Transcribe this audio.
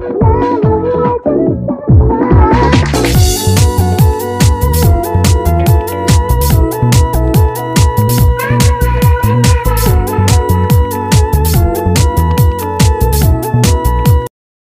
Mama.